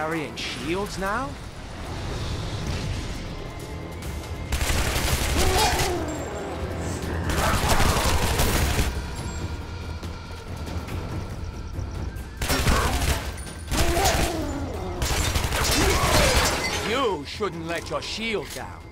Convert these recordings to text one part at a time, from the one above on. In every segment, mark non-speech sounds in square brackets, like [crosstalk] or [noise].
carrying shields now? You shouldn't let your shield down.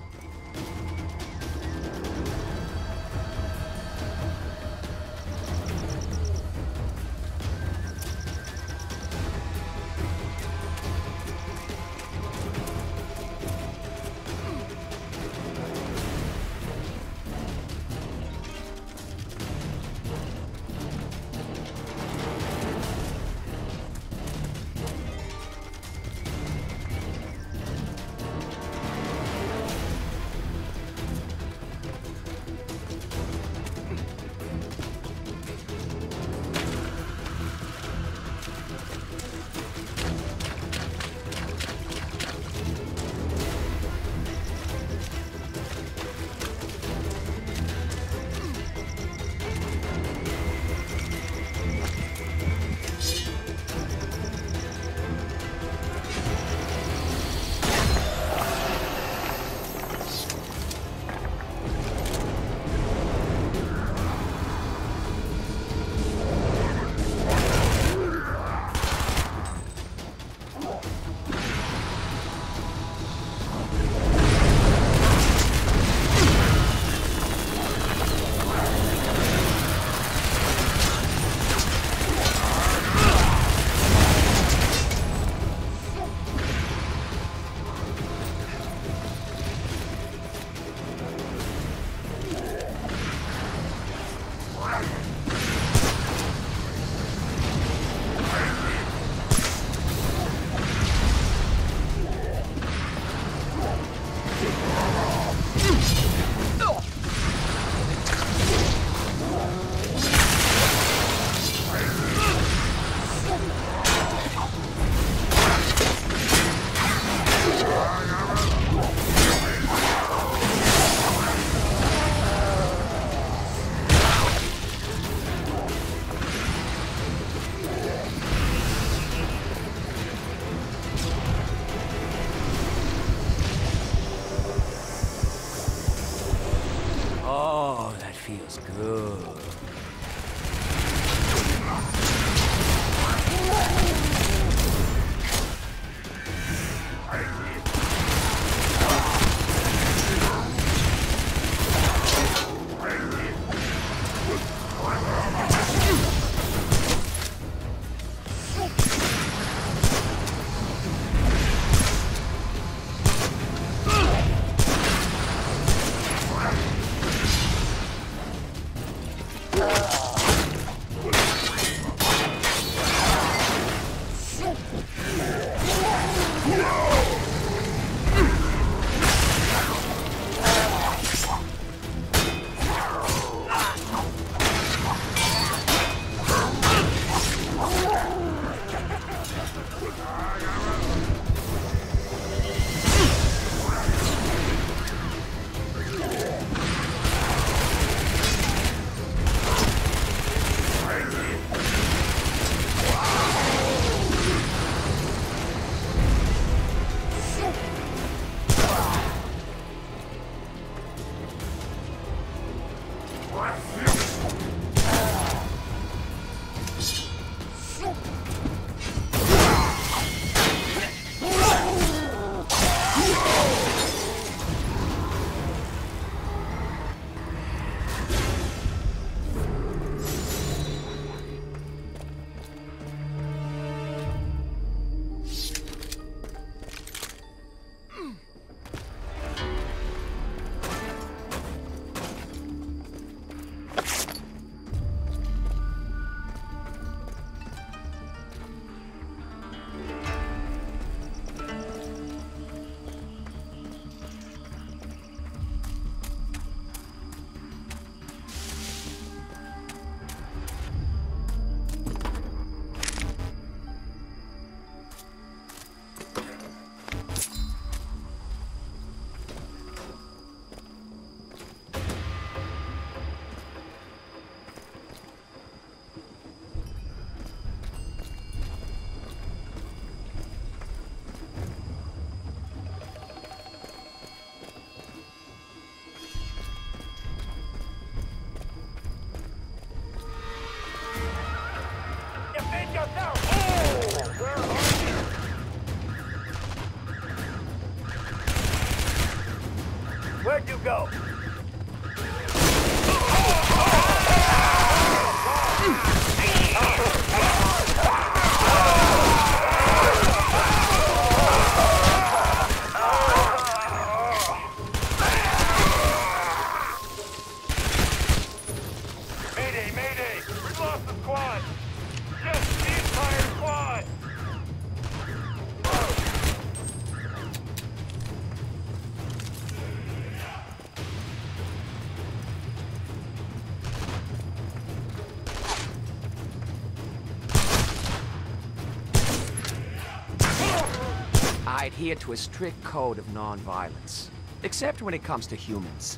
I adhere to a strict code of non-violence. Except when it comes to humans.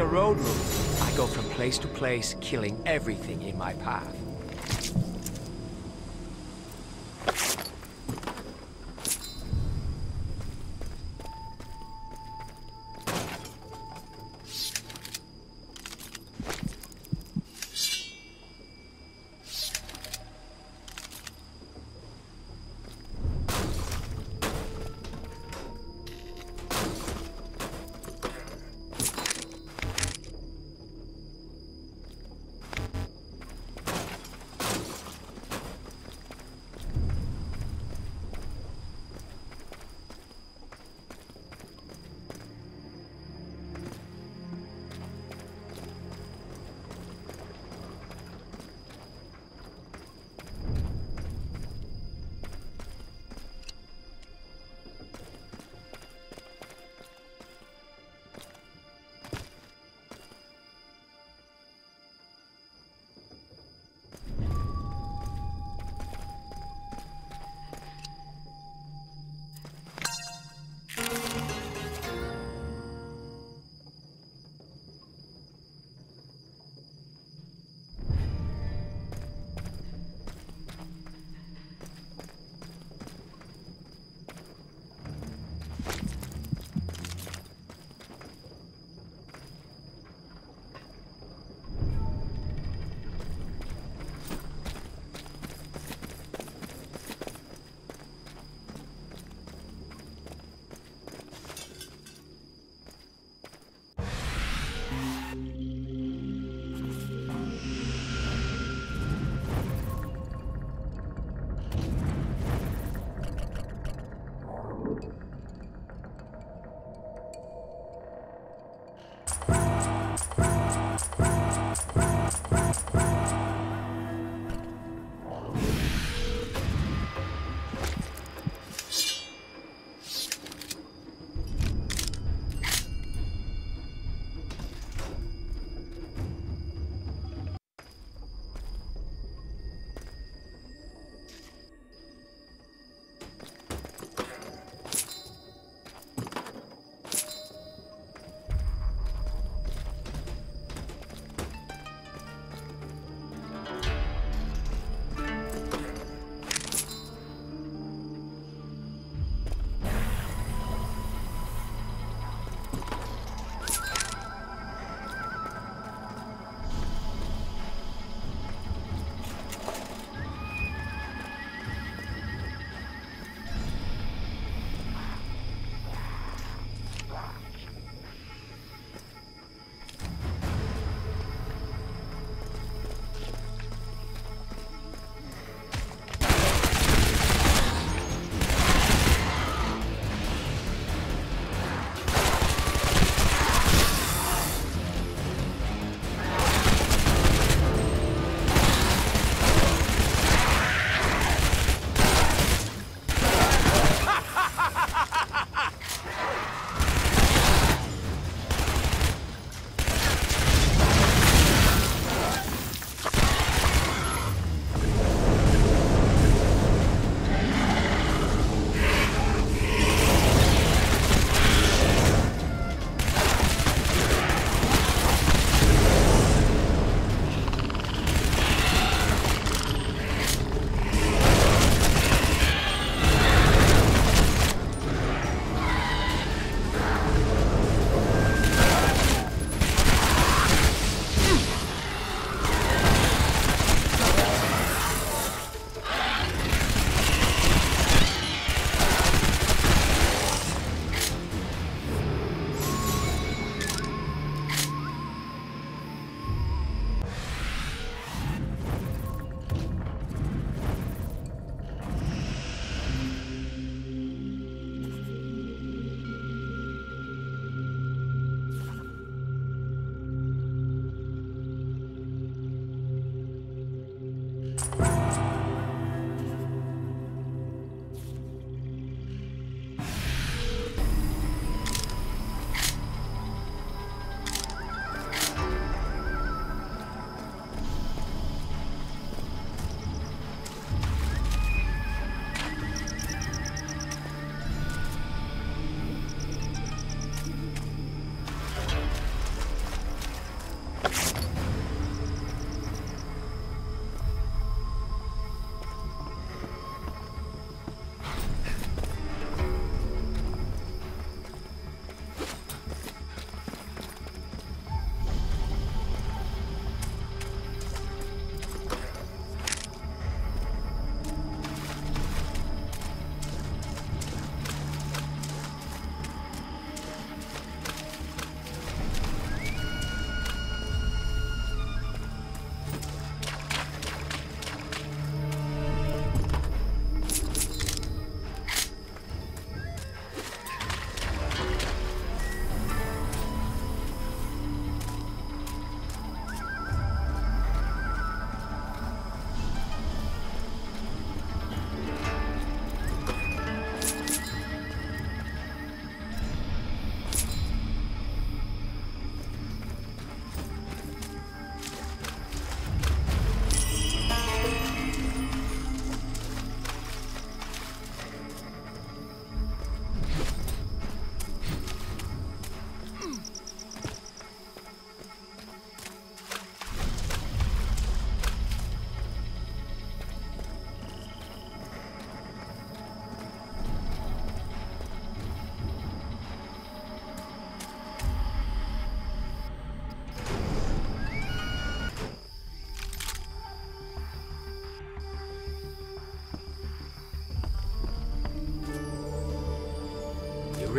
Like a road. I go from place to place, killing everything in my path.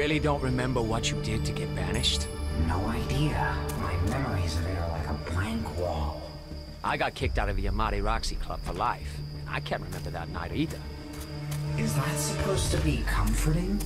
Really don't remember what you did to get banished? No idea. My memories of it are like a blank wall. I got kicked out of the Amati Roxy Club for life. I can't remember that night either. Is that supposed to be comforting?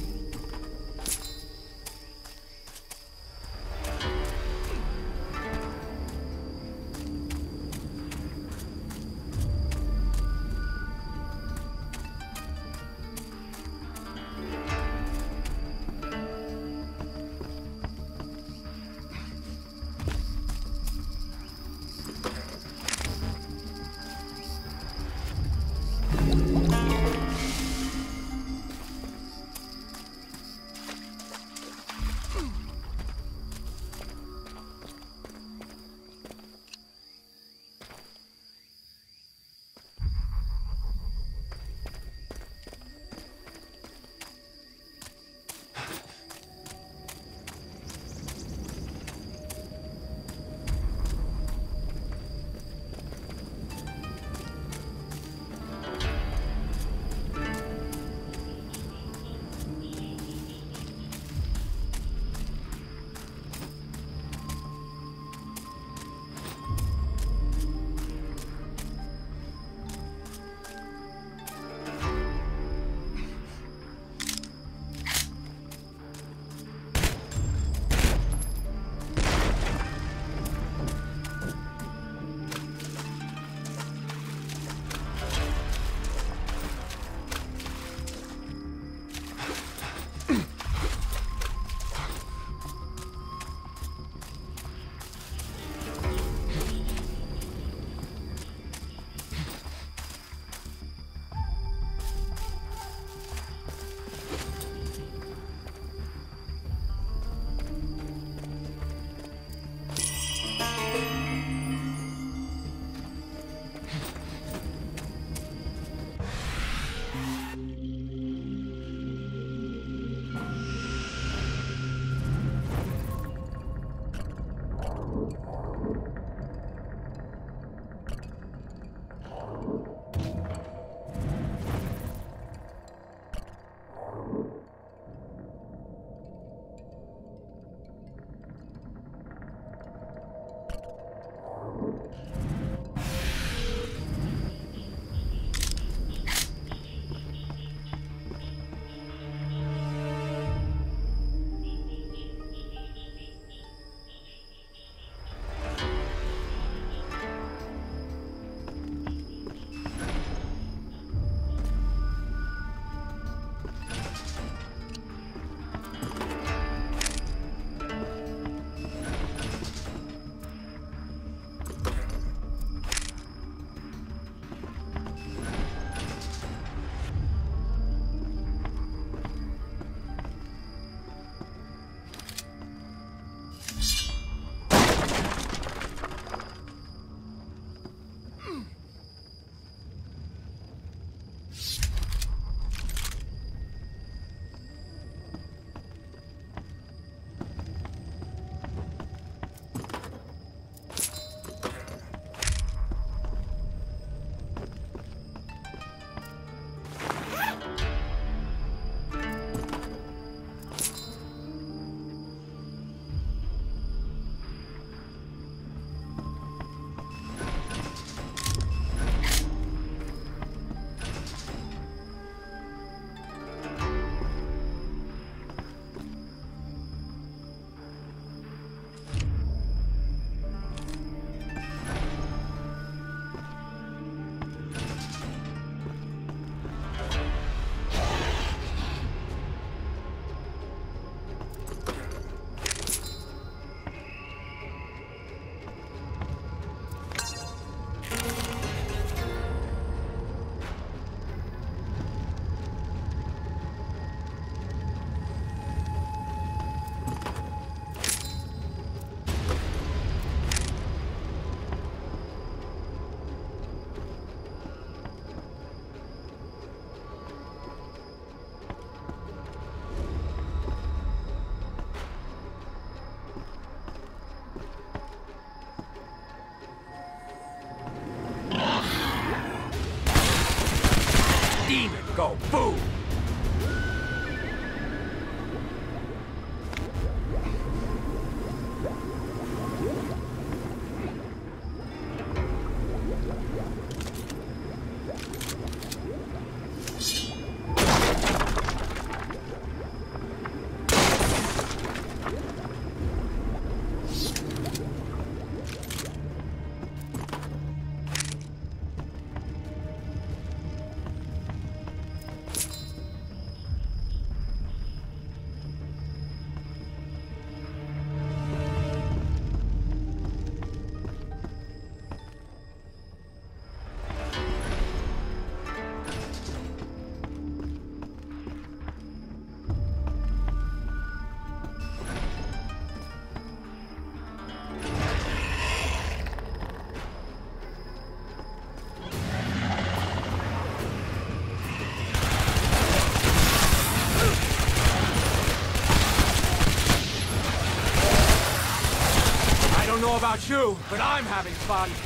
About you, but I'm having fun.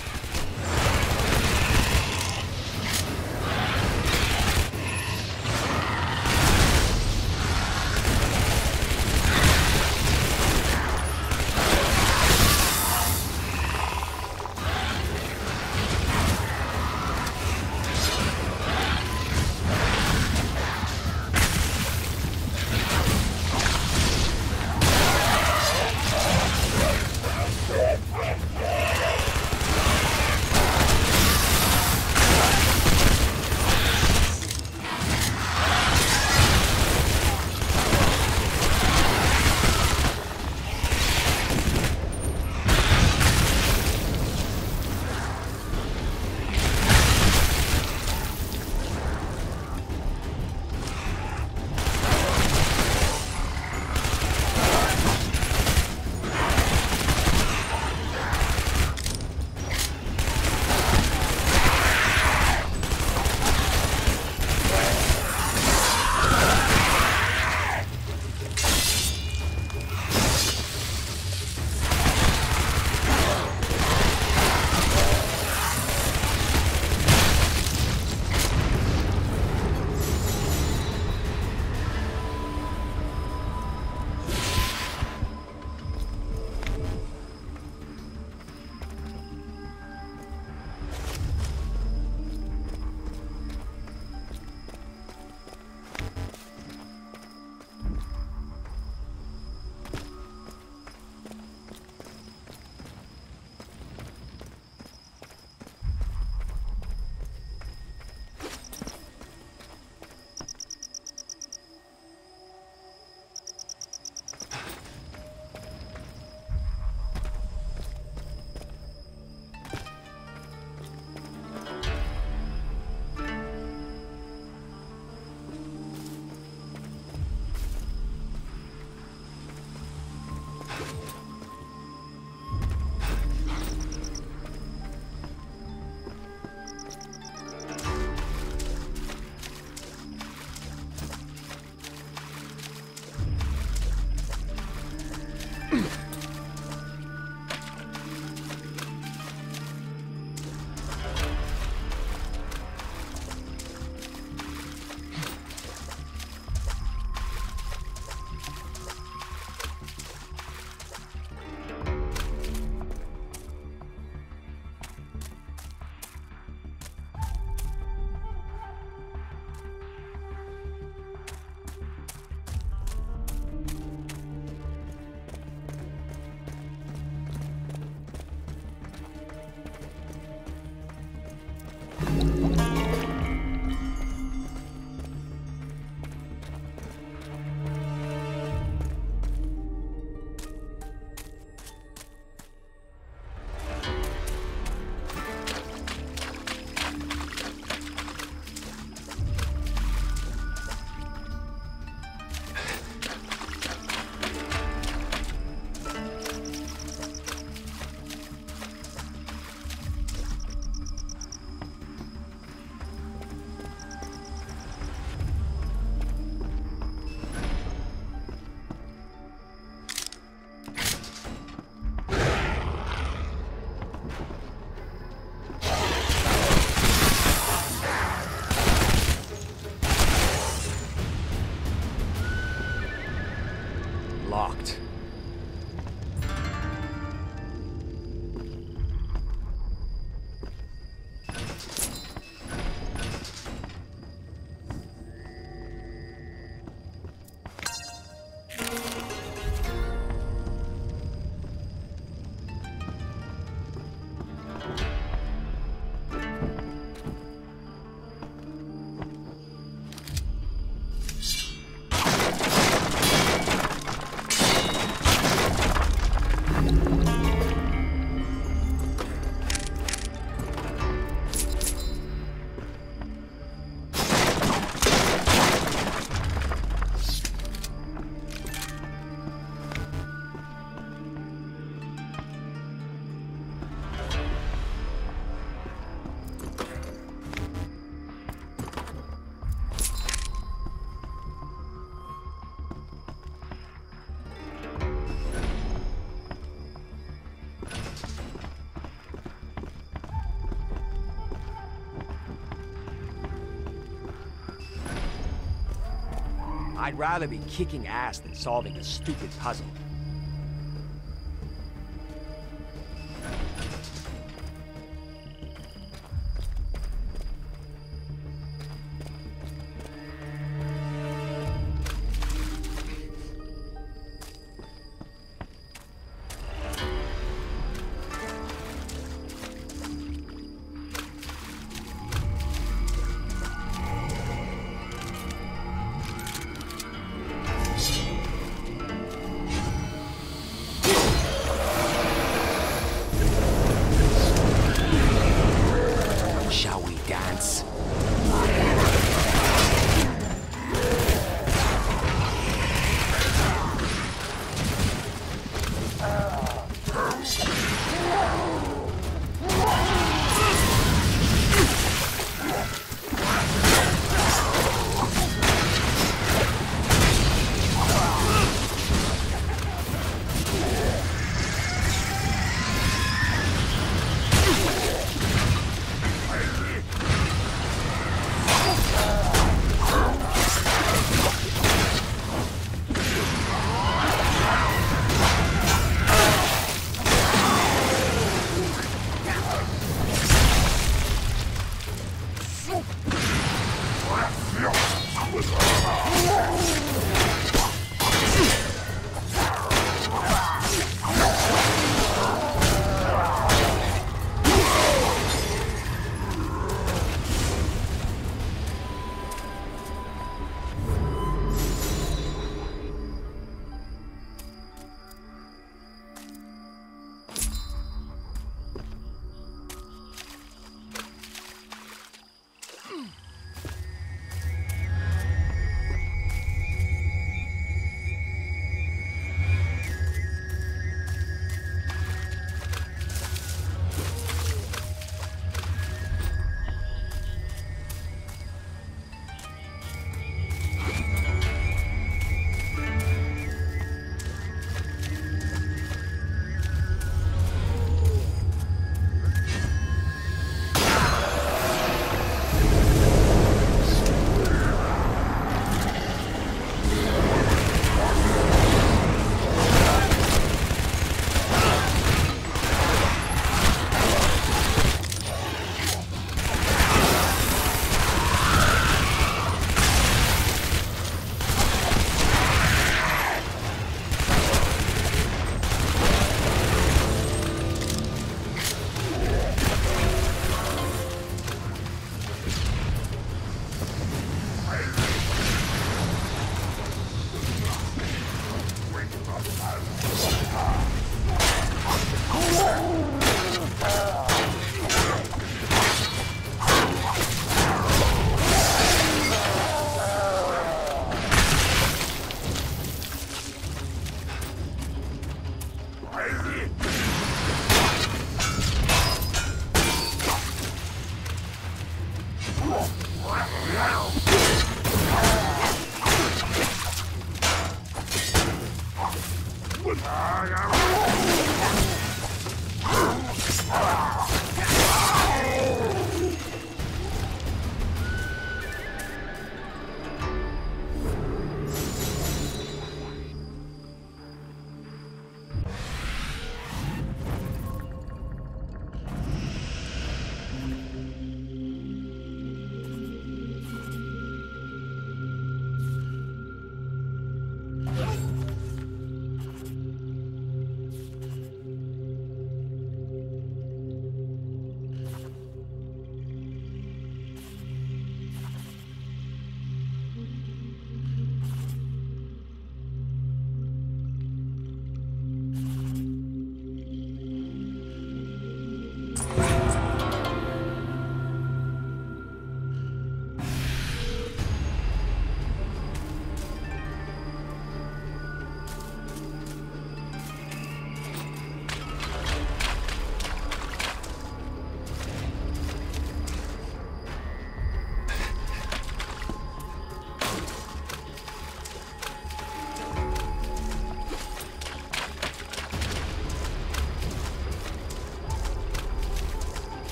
I'd rather be kicking ass than solving a stupid puzzle.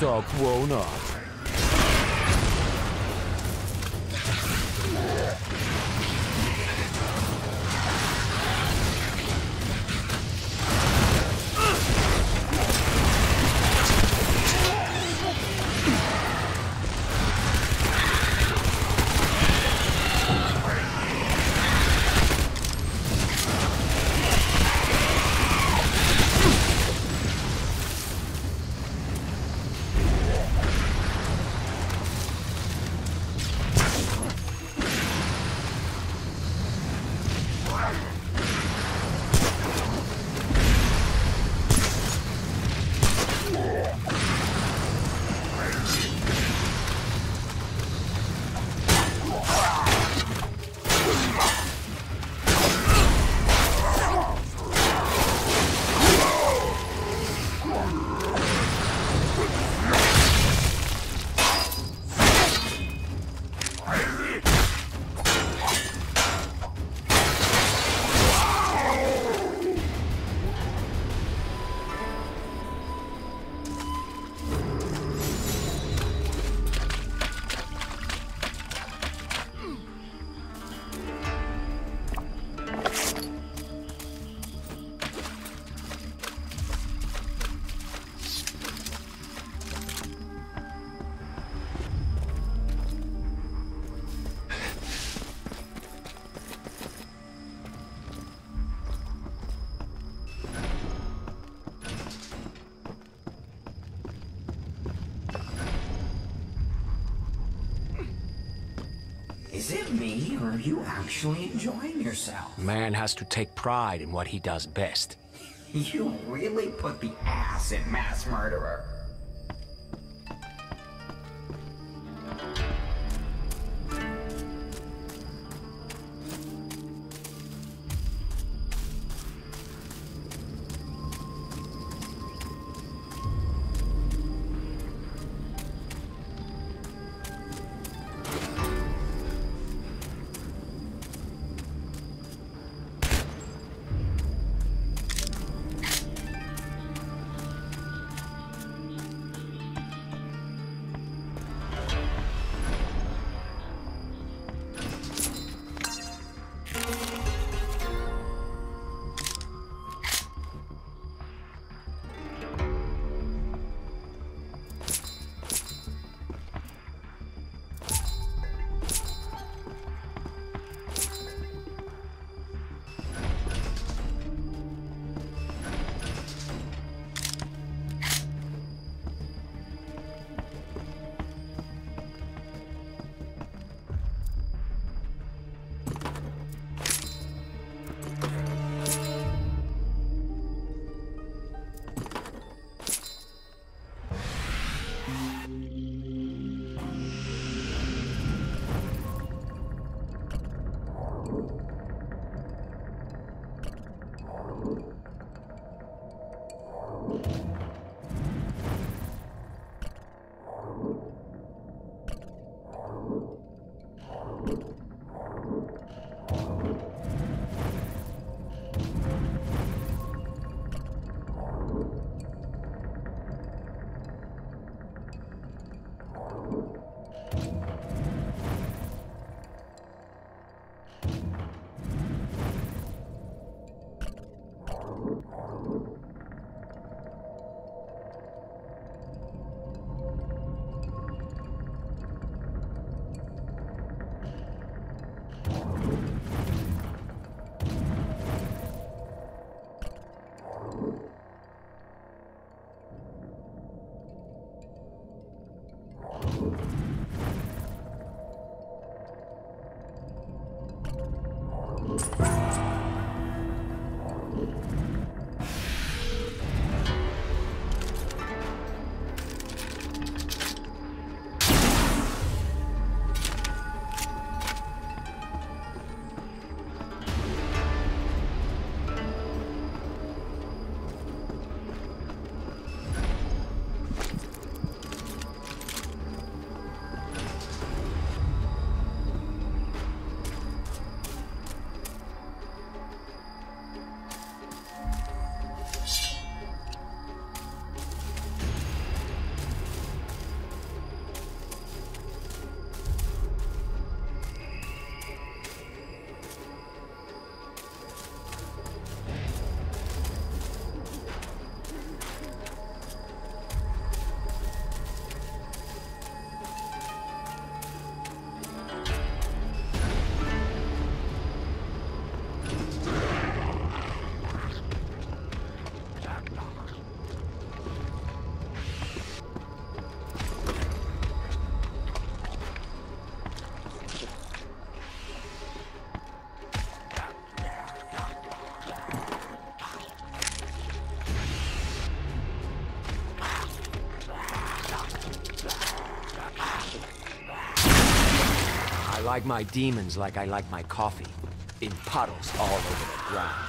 Demons all Is it me, or are you actually enjoying yourself? Man has to take pride in what he does best. [laughs] You really put the ass in mass murderer. Obrigado. Like my demons like I like my coffee. In puddles all over the ground.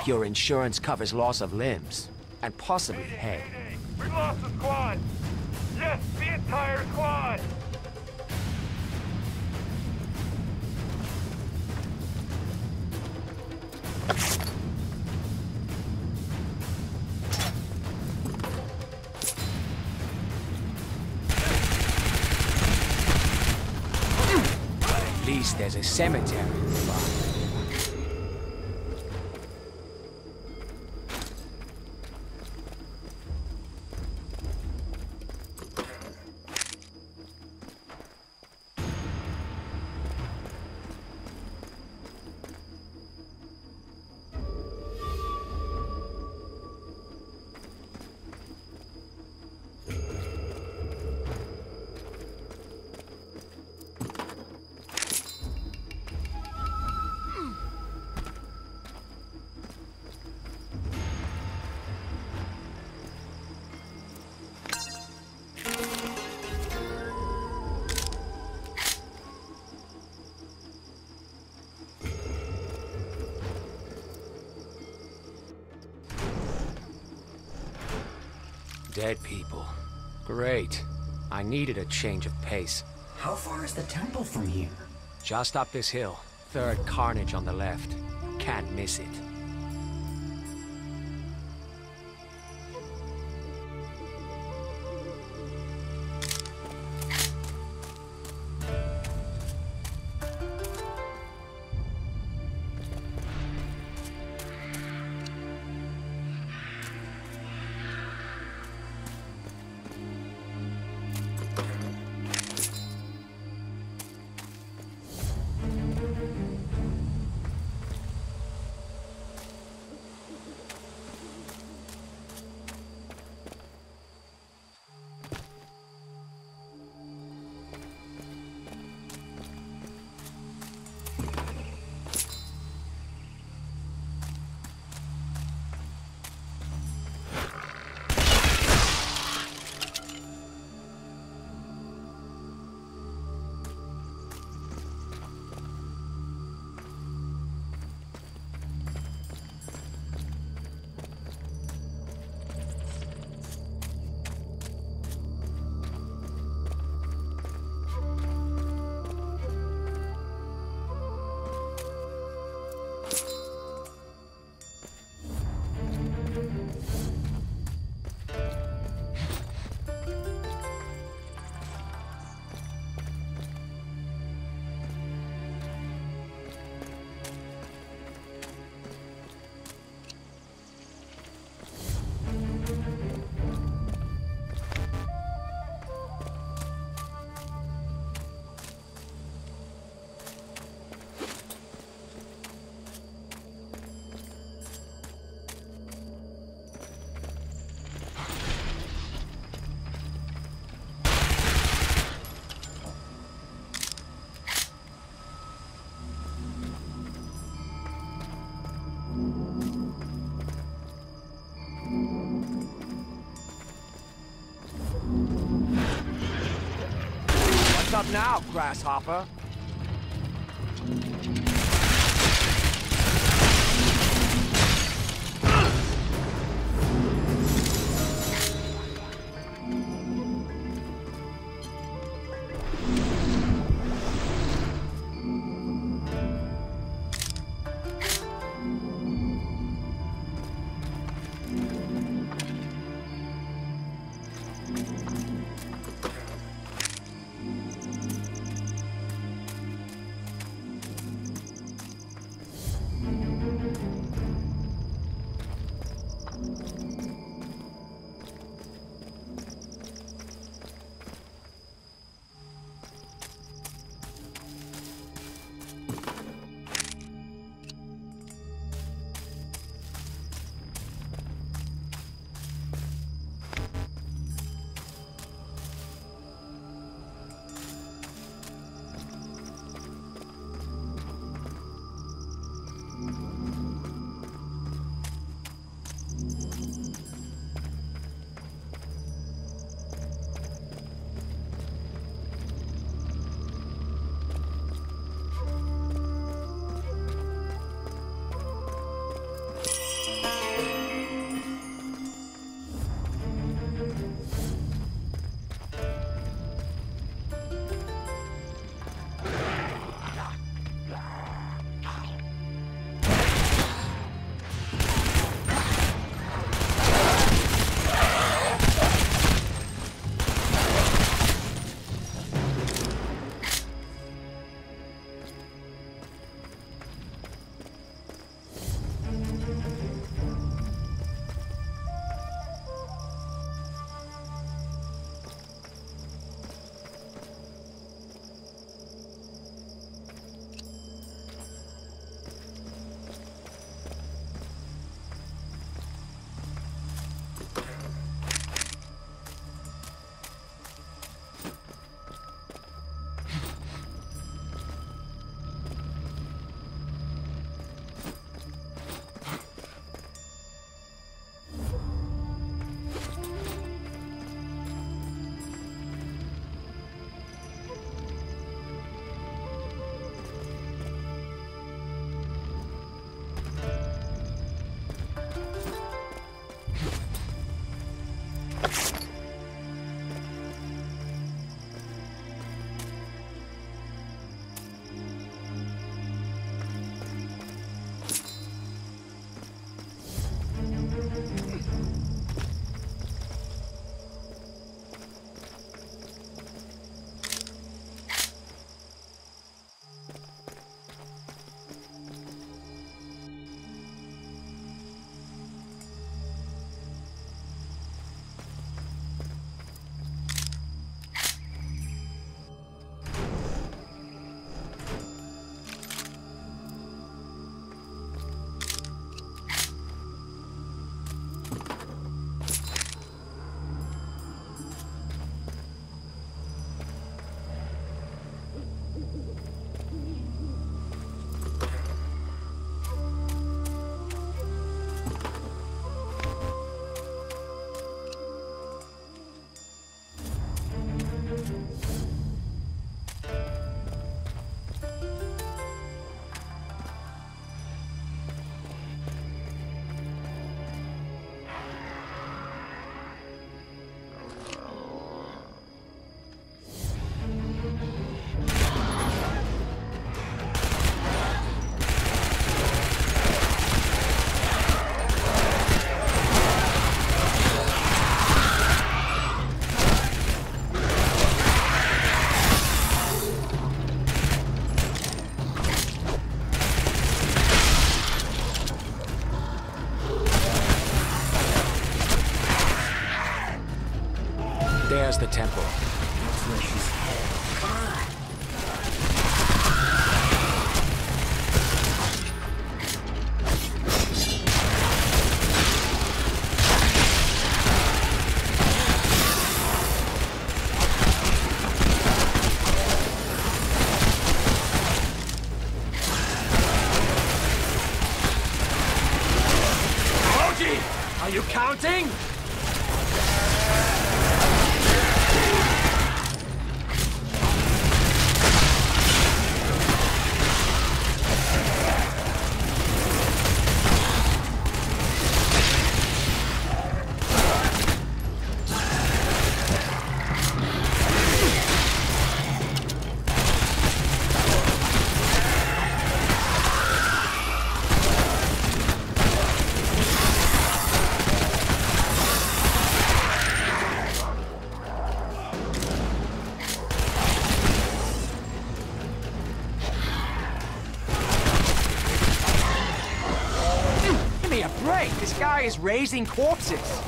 Hope your insurance covers loss of limbs. And possibly head. We lost the squad! Yes, the entire squad! At least there's a cemetery Dead people. Great. I needed a change of pace. How far is the temple from here? Just up this hill. Third carnage on the left. Can't miss it. Now, grasshopper? There's the temple. Guy is raising corpses.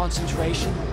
Concentration?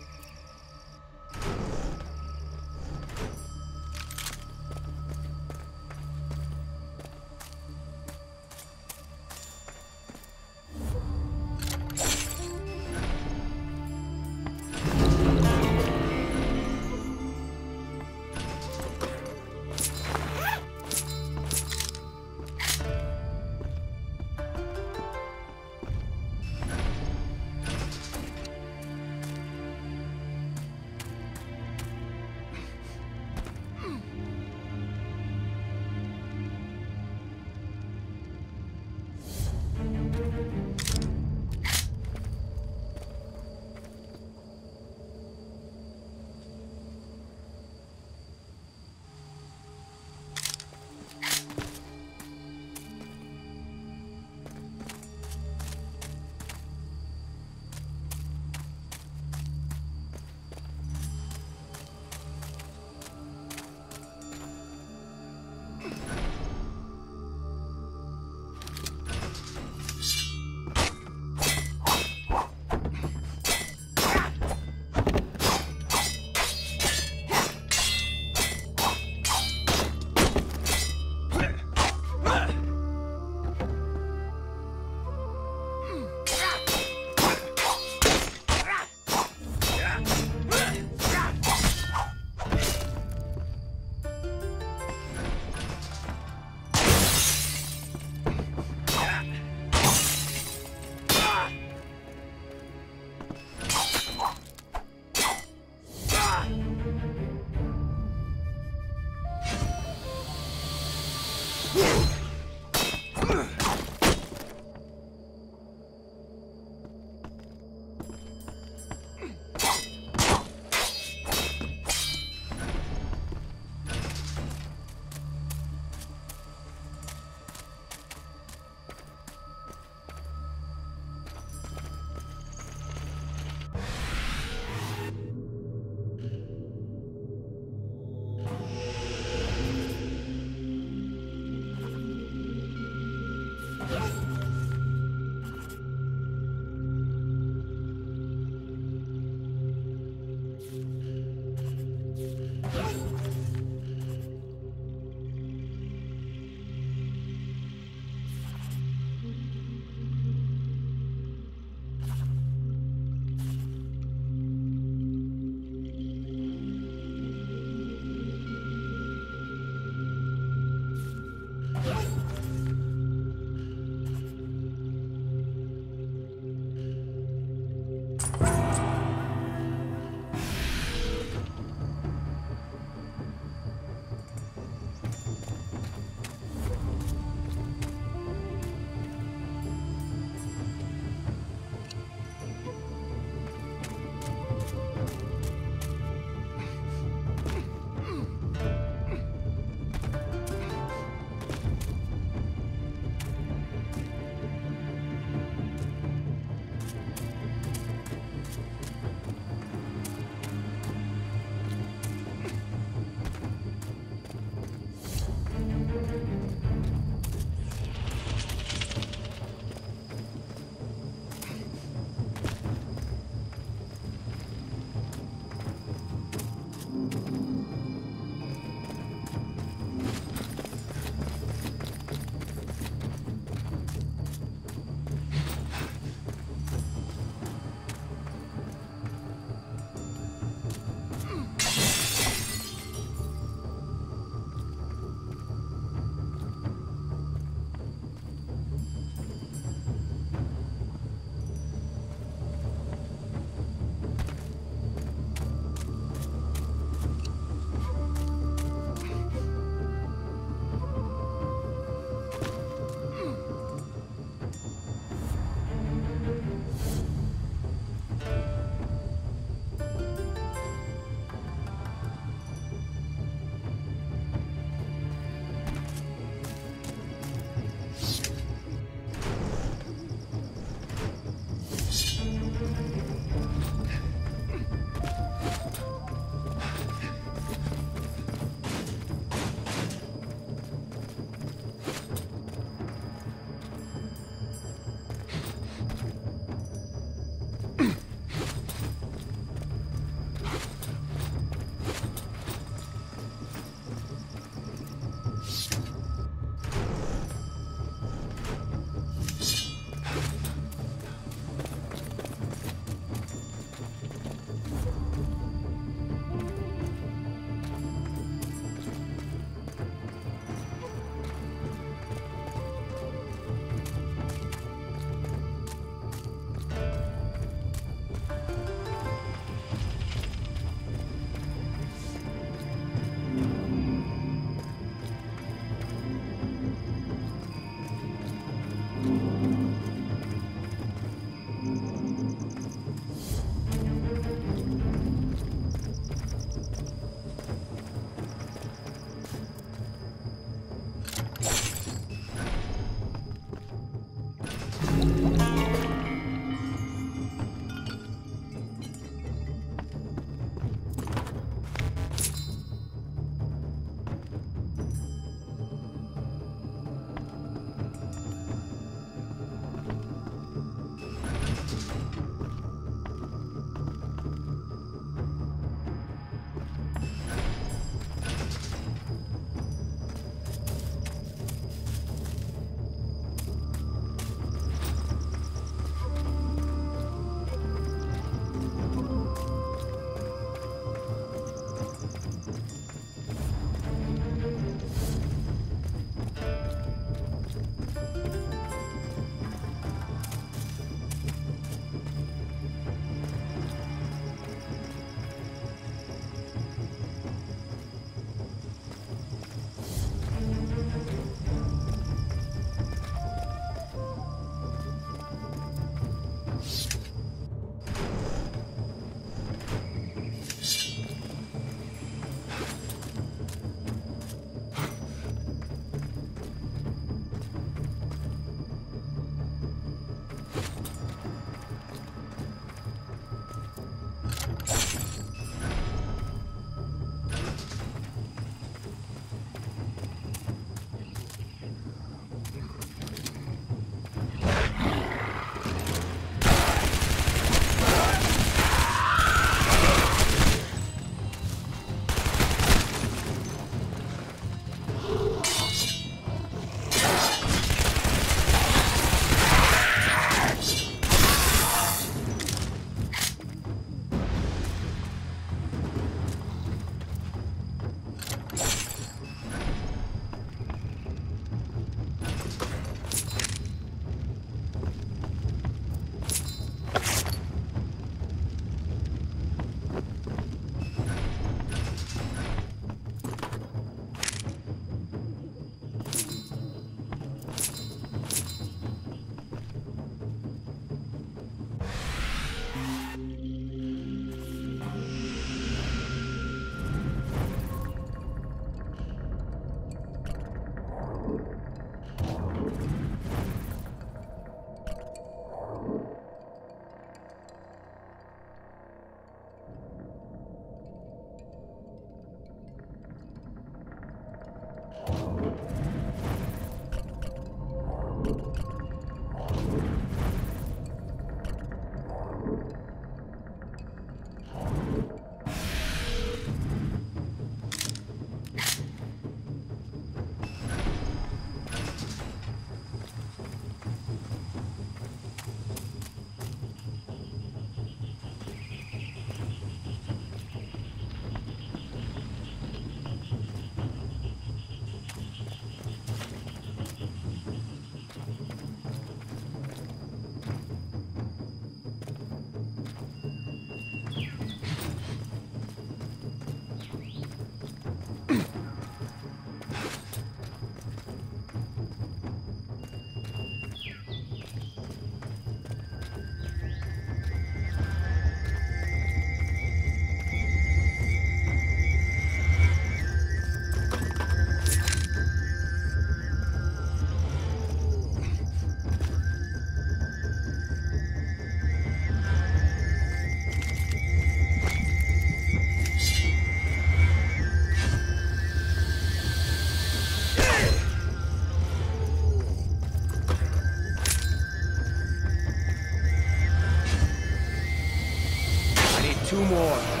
More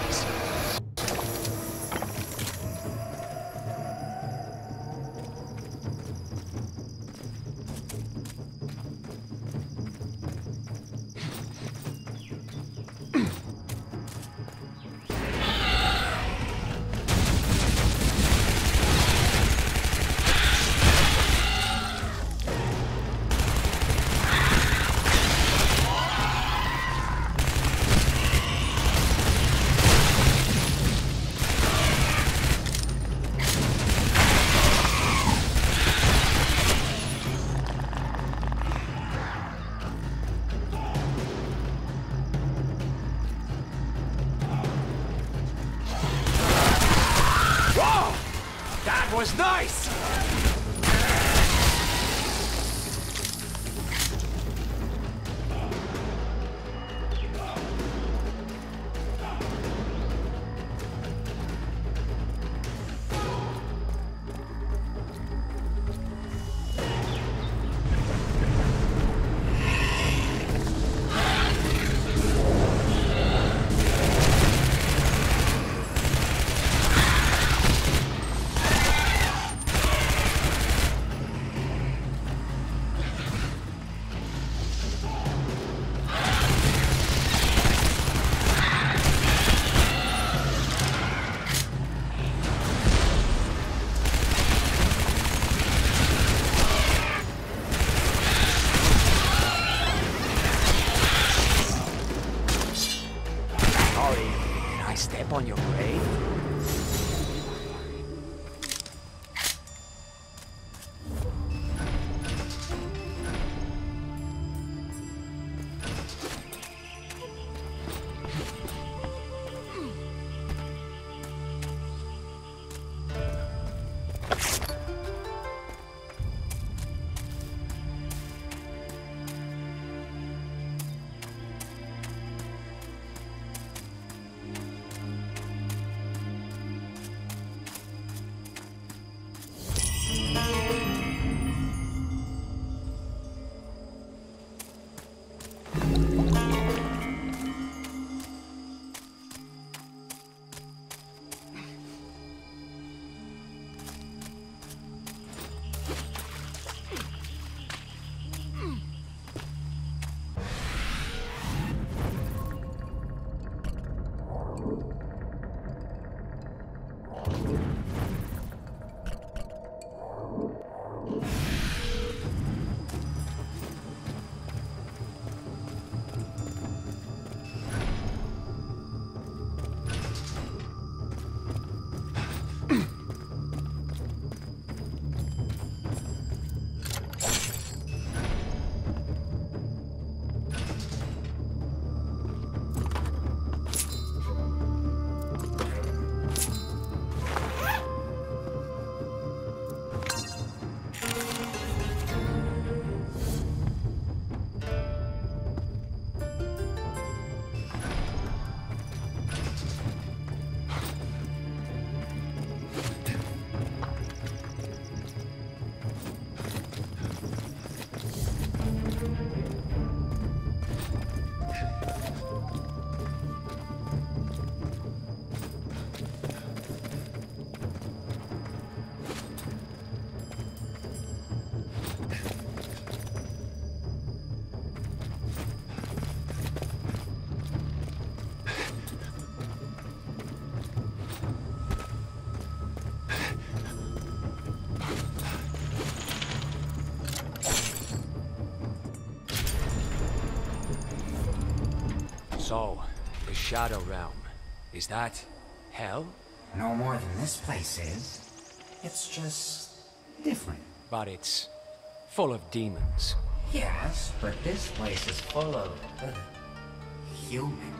Shadow Realm. Is that hell? No more than this place is. It's just different. But it's full of demons. Yes, but this place is full of [laughs] uh, humans.